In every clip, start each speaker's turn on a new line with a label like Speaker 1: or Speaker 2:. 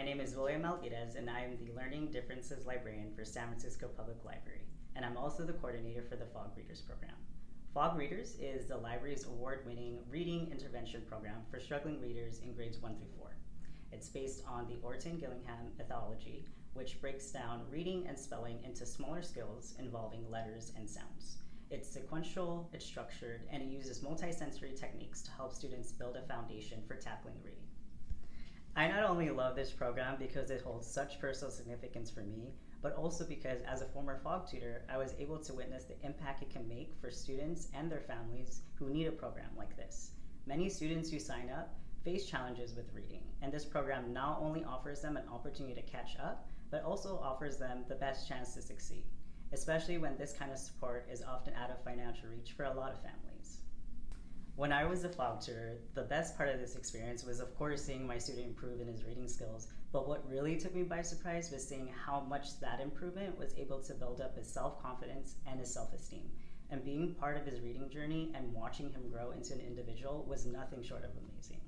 Speaker 1: My name is William Alvarez, and I am the Learning Differences Librarian for San Francisco Public Library, and I'm also the coordinator for the FOG Readers program. FOG Readers is the library's award winning reading intervention program for struggling readers in grades 1 through 4. It's based on the Orton Gillingham methodology, which breaks down reading and spelling into smaller skills involving letters and sounds. It's sequential, it's structured, and it uses multisensory techniques to help students build a foundation for tackling reading. I not only love this program because it holds such personal significance for me, but also because as a former FOG tutor, I was able to witness the impact it can make for students and their families who need a program like this. Many students who sign up face challenges with reading, and this program not only offers them an opportunity to catch up, but also offers them the best chance to succeed, especially when this kind of support is often out of financial reach for a lot of families. When I was a FOG tutor, the best part of this experience was, of course, seeing my student improve in his reading skills. But what really took me by surprise was seeing how much that improvement was able to build up his self confidence and his self esteem. And being part of his reading journey and watching him grow into an individual was nothing short of amazing.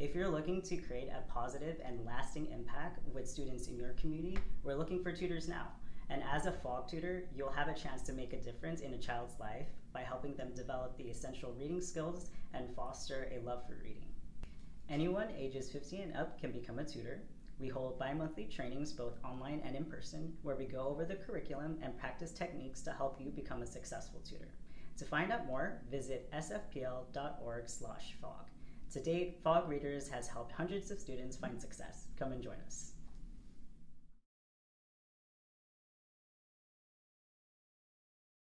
Speaker 1: If you're looking to create a positive and lasting impact with students in your community, we're looking for tutors now. And as a FOG tutor, you'll have a chance to make a difference in a child's life by helping them develop the essential reading skills and foster a love for reading. Anyone ages 15 and up can become a tutor. We hold bi monthly trainings both online and in person where we go over the curriculum and practice techniques to help you become a successful tutor. To find out more, visit sfpl.org/fog. To date, FOG Readers has helped hundreds of students find success. Come and join us.